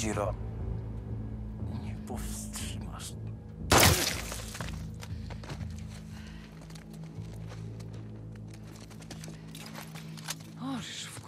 Jiro. Nie powstrzymasz. Oż w